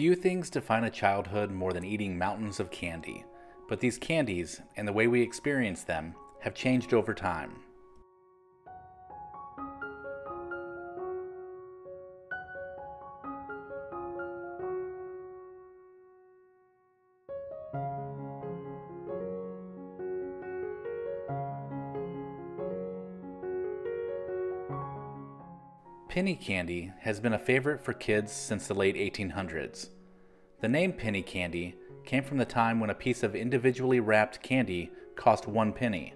Few things define a childhood more than eating mountains of candy, but these candies and the way we experience them have changed over time. Penny candy has been a favorite for kids since the late 1800s. The name penny candy came from the time when a piece of individually wrapped candy cost one penny,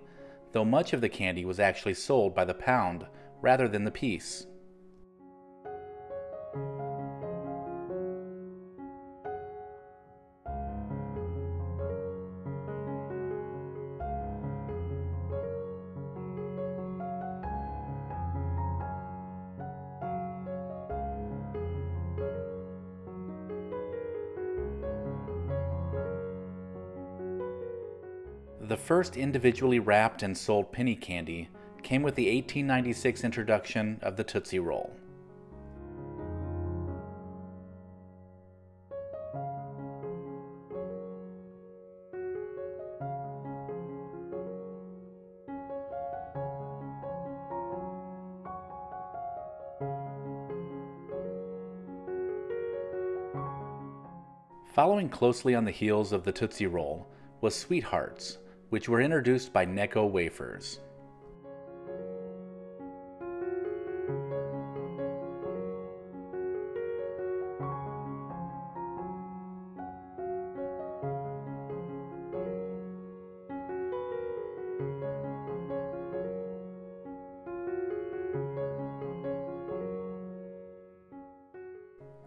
though much of the candy was actually sold by the pound rather than the piece. The first individually wrapped and sold penny candy came with the 1896 introduction of the Tootsie Roll. Following closely on the heels of the Tootsie Roll was Sweethearts, which were introduced by Necco wafers.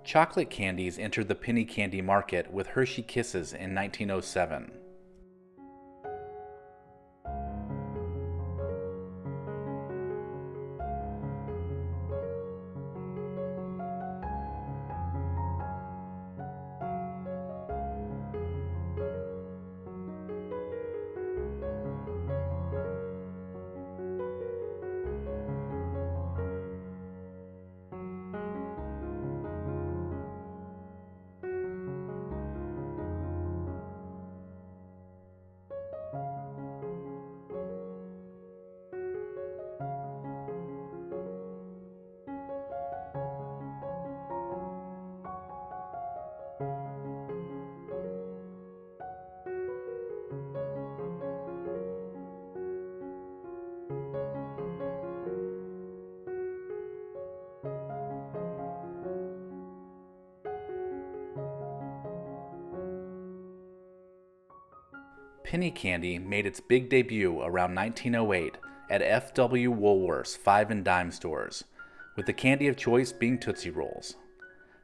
Chocolate candies entered the penny candy market with Hershey Kisses in 1907. Penny Candy made its big debut around 1908 at F.W. Woolworth's five and dime stores, with the candy of choice being Tootsie Rolls.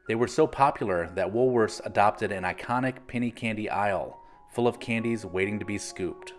They were so popular that Woolworths adopted an iconic penny candy aisle full of candies waiting to be scooped.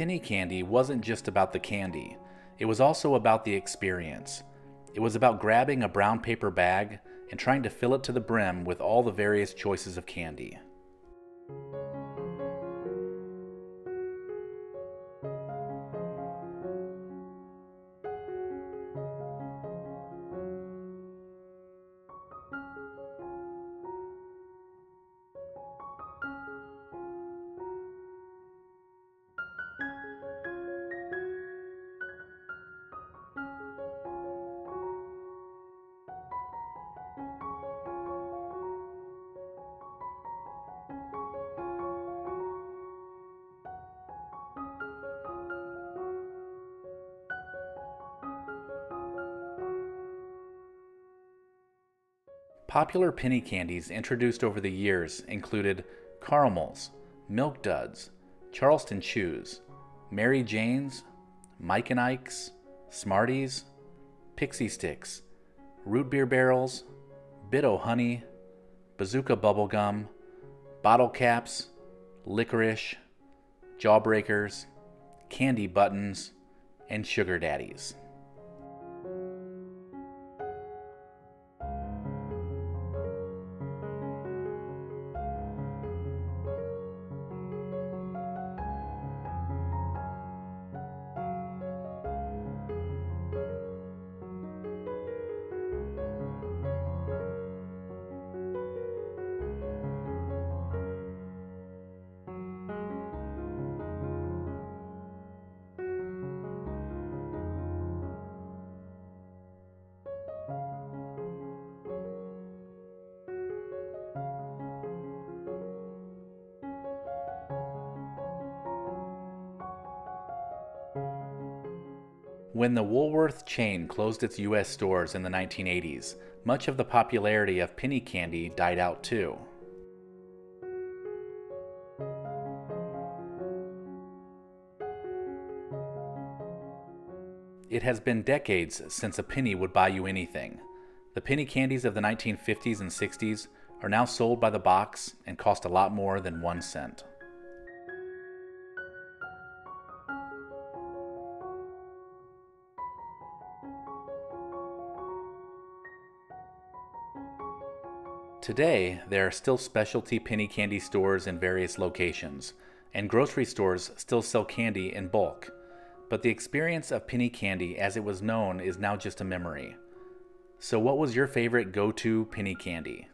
Penny candy wasn't just about the candy, it was also about the experience. It was about grabbing a brown paper bag and trying to fill it to the brim with all the various choices of candy. Popular penny candies introduced over the years included caramels, milk duds, Charleston chews, Mary Jane's, Mike and Ike's, Smarties, Pixy Stix, root beer barrels, Bit-O honey, bazooka bubblegum, bottle caps, licorice, jawbreakers, candy buttons, and sugar daddies. When the Woolworth chain closed its U.S. stores in the 1980s, much of the popularity of penny candy died out too. It has been decades since a penny would buy you anything. The penny candies of the 1950s and 60s are now sold by the box and cost a lot more than one cent. Today, there are still specialty penny candy stores in various locations, and grocery stores still sell candy in bulk. But the experience of penny candy as it was known is now just a memory. So, what was your favorite go to penny candy?